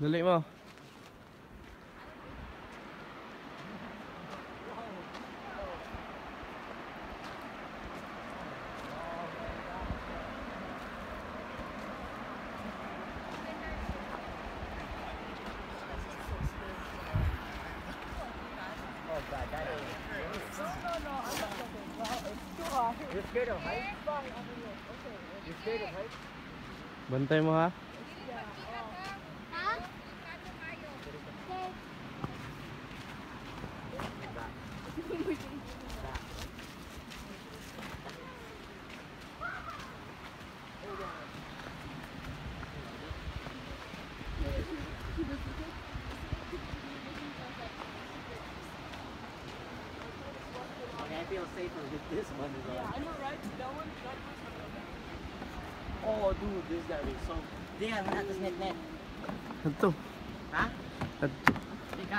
Dali lĩnh không? scared of mà hả? I feel safer with this one. Yeah, I know, right? That one, that Oh, dude, this guy is so. Diyan, man, atas net net. Ito. Ha? Ito.